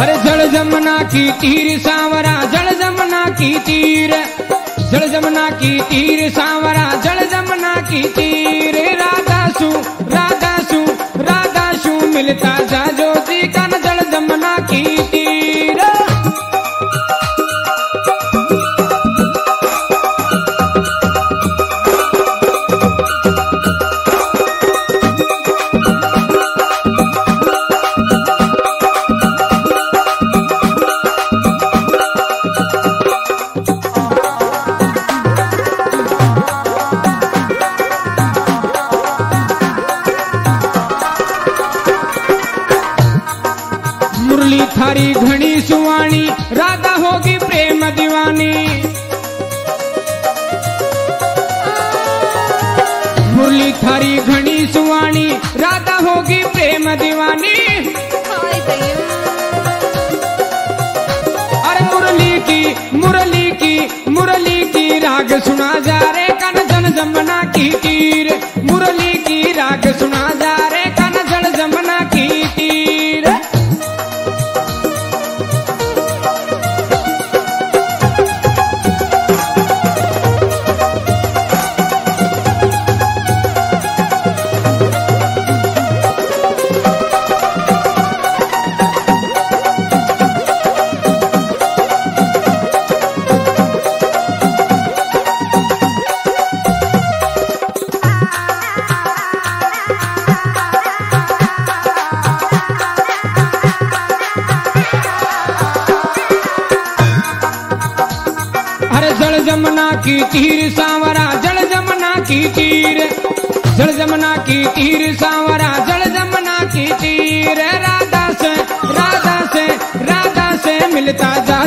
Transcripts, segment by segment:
अरे जल जमुना की तीर सांवरा, जल जमुना की तीर। जल जमुना की तीर सांवरा, जल जमुना की तीर। राधा सु राधा सु राधा सु मिलता थारी घनी सुवाणी राधा होगी प्रेम दीवानी। मुरली थारी घनी सुवाणी राधा होगी प्रेम दीवानी। अरे मुरली की मुरली की तीर सांवरा, जल जमना की तीर। जल जमना की तीर सांवरा, जल जमना की तीर। राधा से राधा से राधा से मिलता जा।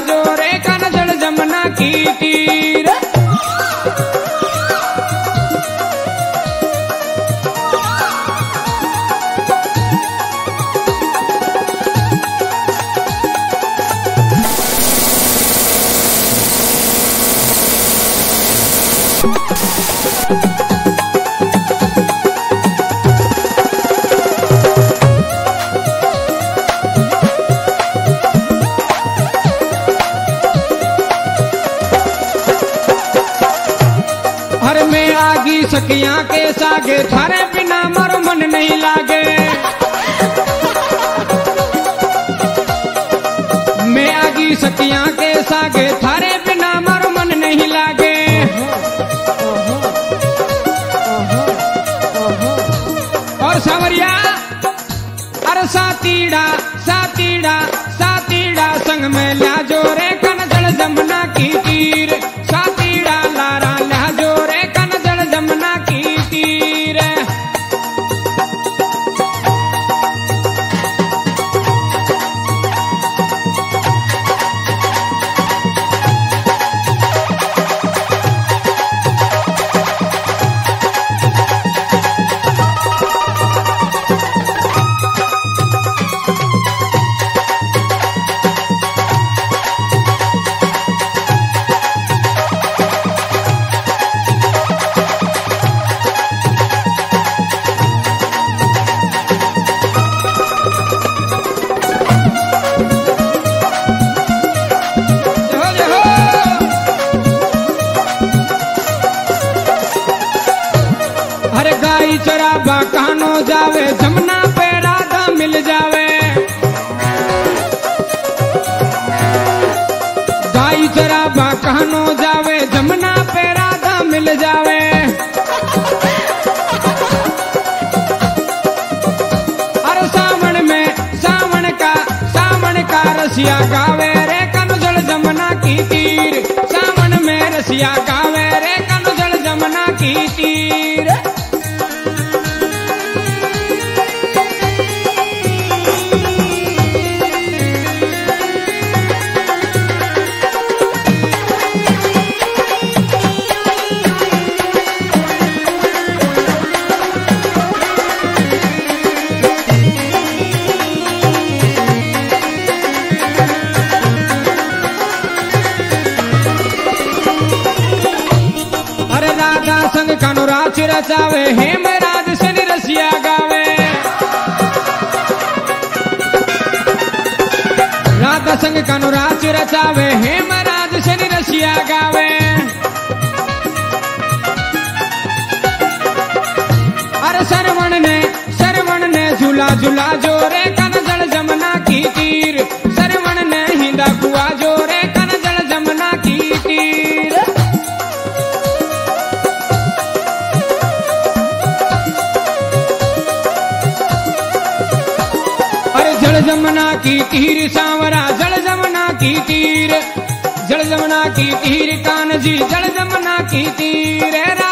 सखिया के सागे, थारे बिना मर मन नहीं लागे। मैं आगी सखिया के सागे, थारे गाई कानो जावे, जमुना पे राधा मिल जावे। गाई चराबा कानो जावे, जमुना पे राधा मिल जावे। अरे सावन में, सावन का सावन का रसिया गावे। रचावे हेमराज शनि रसिया गावे। राधा संग कनुराज रचावे हेमराज शनि रसिया गावे। अरे सरवण ने सरवण ने झूला झूला जोरे कन जल जमुना की तीर सांवरा, जल जमुना की तीर। जल जमुना की तीर कान जी जल जमुना की तीर।